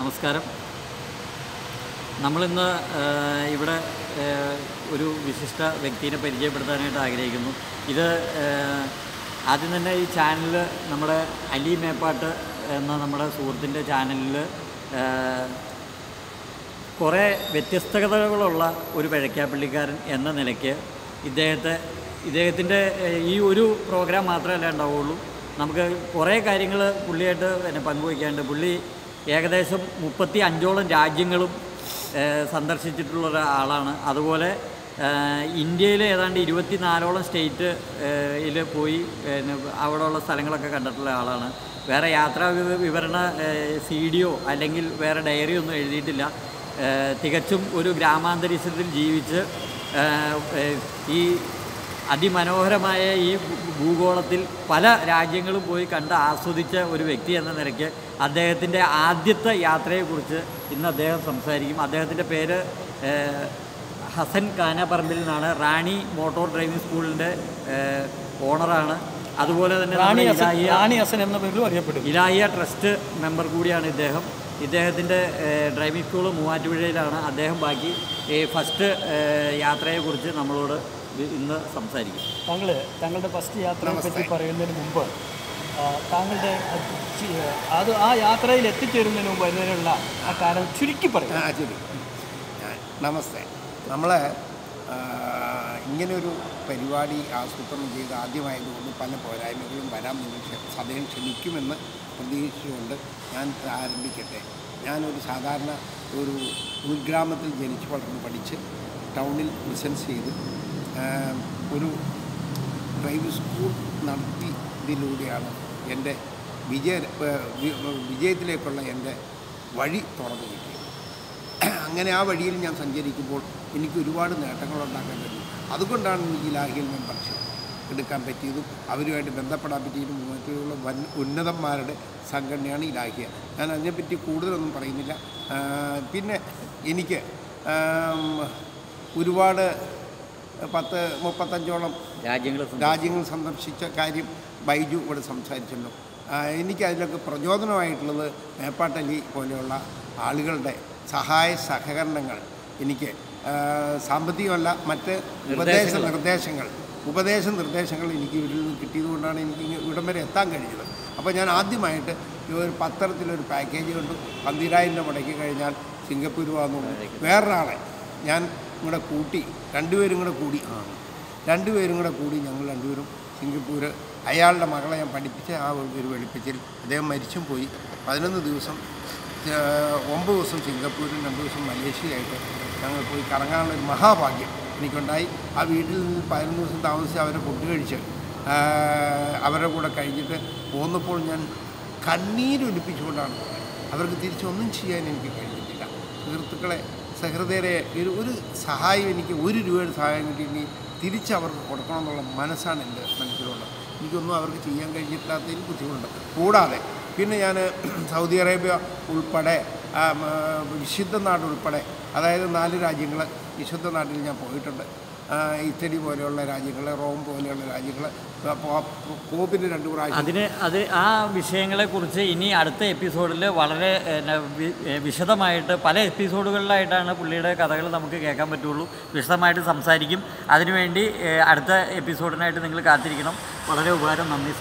നമസ്കാരം. നമ്മളിന്ന് ഇവിടെ ഒരു വിശിഷ്ട വ്യക്തിയെ പരിചയപ്പെടുത്താനായിട്ട് ആഗ്രഹിക്കുന്നു. ഇത് ആദ്യം തന്നെ ഈ ചാനൽ നമ്മുടെ അലി മേപ്പാട്ട് എന്ന നമ്മുടെ സുഹൃത്തിന്റെ ചാനലിൽ കുറേ വ്യത്യസ്തതകളുള്ള ഒരു പഴക്കാപ്പള്ളിക്കാരൻ എന്ന നിലയ്ക്ക് ഇദ്ദേഹത്തെ ഇദ്ദേഹത്തിന്റെ ഈ ഒരു പ്രോഗ്രാം മാത്രമല്ല ഉണ്ടാവുള്ളൂ. നമുക്ക് കുറേ കാര്യങ്ങൾ പുള്ളിയായിട്ട് പിന്നെ പങ്കുവയ്ക്കാണ്ട് പുള്ളി ഏകദേശം മുപ്പത്തി അഞ്ചോളം രാജ്യങ്ങളും സന്ദർശിച്ചിട്ടുള്ള ഒരാളാണ്. അതുപോലെ ഇന്ത്യയിലെ ഏതാണ്ട് ഇരുപത്തിനാലോളം സ്റ്റേറ്റ് ഇതിൽ പോയി അവിടെയുള്ള സ്ഥലങ്ങളൊക്കെ കണ്ടിട്ടുള്ള ആളാണ്. വേറെ യാത്രാ വിവ- വിവരണ സി ഡിയോ അല്ലെങ്കിൽ വേറെ ഡയറി ഒന്നും എഴുതിയിട്ടില്ല. തികച്ചും ഒരു ഗ്രാമാന്തരീക്ഷത്തിൽ ജീവിച്ച് ഈ അതിമനോഹരമായ ഈ ഭൂഗോളത്തിൽ പല രാജ്യങ്ങളും പോയി കണ്ട് ആസ്വദിച്ച ഒരു വ്യക്തി എന്ന നിലയ്ക്ക് അദ്ദേഹത്തിന്റെ ആദ്യത്തെ യാത്രയെക്കുറിച്ച് ഇന്ന് അദ്ദേഹം സംസാരിക്കും. അദ്ദേഹത്തിന്റെ പേര് ഹസൻ കാനപ്പറമ്പിൽ നിന്നാണ്. റാണി മോട്ടോർ ഡ്രൈവിംഗ് സ്കൂളിന്റെ ഓണറാണ്. അതുപോലെ തന്നെ റാണി ഹസൻ റാണി ഹസൻ എന്ന പേരിലും അറിയപ്പെടുന്നു ഇലാഹിയ ട്രസ്റ്റ് മെമ്പർ കൂടിയാണ് ഇദ്ദേഹം. ഇദ്ദേഹത്തിന്റെ ഡ്രൈവിംഗ് സ്കൂൾ മൂവാറ്റുപുഴയിലാണ്. അദ്ദേഹം ബാക്കി ഈ ഫസ്റ്റ് യാത്രയെക്കുറിച്ച് നമ്മളോട് ഇന്ന് സംസാരിക്കും. താങ്കൾ താങ്കളുടെ ഫസ്റ്റ് യാത്രയെ പറ്റി പറയുന്നതിന് മുമ്പ് ആ, താങ്കളുടെ അത് ആ യാത്രയിൽ എത്തിച്ചേരുന്നതിന് മുമ്പ് അതിനുള്ള ആ കാരണം ചുരുക്കി പറയും. നമസ്തേ. നമ്മളെ ഇങ്ങനൊരു പരിപാടി ആസൂത്രണം ചെയ്ത് ആദ്യമായതുകൊണ്ട് പല പോരായ്മകളും വരാൻ നിങ്ങൾ സദയം ക്ഷമിക്കുമെന്ന് പ്രതീക്ഷിച്ചുകൊണ്ട് ഞാൻ ആരംഭിക്കട്ടെ ഞാനൊരു സാധാരണ ഒരു ഉൾഗ്രാമത്തിൽ ജനിച്ചു വളർന്ന് പഠിച്ച് ടൗണിൽ ബിസിനസ് ചെയ്ത് ഒരു ഡ്രൈവ് സ്കൂൾ നടത്തിയതിലൂടെയാണ് എന്റെ വിജയ വിജയത്തിലേക്കുള്ള എന്റെ വഴി തുറന്നു കിട്ടിയത് അങ്ങനെ ആ വഴിയിൽ ഞാൻ സഞ്ചരിക്കുമ്പോൾ എനിക്ക് ഒരുപാട് നേട്ടങ്ങൾ ഉണ്ടാക്കാൻ പറ്റി അതുകൊണ്ടാണ് എനിക്ക് ലാഹിയിൽ മെമ്പർഷിപ്പ് എടുക്കാൻ പറ്റിയതും അവരുമായിട്ട് ബന്ധപ്പെടാൻ പറ്റിയതും മറ്റുള്ള വൻ ഉന്നതന്മാരുടെ സംഘടനയാണ് ഇലാഹിയ ലാഹിയ. ഞാൻ അതിനെപ്പറ്റി കൂടുതലൊന്നും പറയുന്നില്ല. പിന്നെ എനിക്ക് ഒരുപാട് പത്ത് മുപ്പത്തഞ്ചോളം രാജ്യങ്ങൾ രാജ്യങ്ങൾ സന്ദർശിച്ച കാര്യം ബൈജു ഇവിടെ സംസാരിച്ചല്ലോ ആ, എനിക്ക് അതിലൊക്കെ പ്രചോദനമായിട്ടുള്ളത് മേപ്പാട്ടലി പോലെയുള്ള ആളുകളുടെ സഹായ സഹകരണങ്ങൾ എനിക്ക് സാമ്പത്തികമല്ല മറ്റ് ഉപദേശ നിർദ്ദേശങ്ങൾ ഉപദേശ നിർദ്ദേശങ്ങൾ എനിക്ക് ഇവരിൽ നിന്ന് കിട്ടിയതുകൊണ്ടാണ് എനിക്ക് ഇവിടം വരെ എത്താൻ കഴിഞ്ഞത്. അപ്പോൾ ഞാൻ ആദ്യമായിട്ട് ഈ ഒരു പത്രത്തിലൊരു പാക്കേജ് കൊണ്ട്. പന്തിരായിരം രൂപ മുടക്കി കഴിഞ്ഞാൽ സിംഗപ്പൂർ വന്നു വേറൊരാളെ ഞാൻ ഇങ്ങടെ കൂട്ടി രണ്ടുപേരും കൂടെ കൂടി. ആ. രണ്ടുപേരും കൂടെ കൂടി ഞങ്ങൾ രണ്ടുപേരും സിംഗപ്പൂർ അയാളുടെ മകളെ ഞാൻ പഠിപ്പിച്ച ആ ഒരു വെളുപ്പിച്ചിൽ അദ്ദേഹം മരിച്ചും പോയി. പതിനൊന്ന് ദിവസം ഒമ്പത് ദിവസം സിംഗപ്പൂരും രണ്ട് ദിവസം മലേഷ്യയായിട്ട് ഞങ്ങൾ പോയി. കറങ്ങാനുള്ള ഒരു മഹാഭാഗ്യം എനിക്കുണ്ടായി. ആ വീട്ടിൽ നിന്ന് പതിനൊന്ന് ദിവസം താമസിച്ച് അവരെ ഫുഡ് കഴിച്ച് അവരുടെ കൂടെ കഴിഞ്ഞിട്ട് പോന്നപ്പോൾ ഞാൻ കണ്ണീരൊലിപ്പിച്ചുകൊണ്ടാണ് അവർക്ക് തിരിച്ചൊന്നും ചെയ്യാൻ എനിക്ക് കഴിഞ്ഞിട്ടില്ല. സുഹൃത്തുക്കളെ സഹൃദയരെ ഒരു ഒരു സഹായം എനിക്ക് ഒരു രൂപയുടെ സഹായം കിട്ടി ഇനി തിരിച്ച് അവർക്ക് കൊടുക്കണമെന്നുള്ള മനസ്സാണ് എന്റെ മനസ്സിലുള്ളത്. എനിക്കൊന്നും അവർക്ക് ചെയ്യാൻ കഴിഞ്ഞിട്ടില്ലാത്തതിൽ ബുദ്ധിമുട്ടുണ്ട്. കൂടാതെ പിന്നെ ഞാൻ സൗദി അറേബ്യ ഉൾപ്പെടെ വിശുദ്ധ നാട് ഉൾപ്പെടെ അതായത് നാല് രാജ്യങ്ങൾ വിശുദ്ധ നാട്ടിൽ ഞാൻ പോയിട്ടുണ്ട്. ഇറ്റലി പോലെയുള്ള രാജ്യങ്ങൾ റോം പോലെയുള്ള രാജ്യങ്ങൾ. കോപ്പിന് രണ്ട് പ്രാവശ്യം. അതിന് അത് ആ വിഷയങ്ങളെക്കുറിച്ച് ഇനി അടുത്ത എപ്പിസോഡിൽ വളരെ വിശദമായിട്ട് പല എപ്പിസോഡുകളിലായിട്ടാണ് പുള്ളിയുടെ കഥകൾ നമുക്ക് കേൾക്കാൻ പറ്റുള്ളൂ. വിശദമായിട്ട് സംസാരിക്കും. അതിനുവേണ്ടി അടുത്ത എപ്പിസോഡിനായിട്ട് നിങ്ങൾ കാത്തിരിക്കണം. വളരെ ഉപകാരം. നന്ദി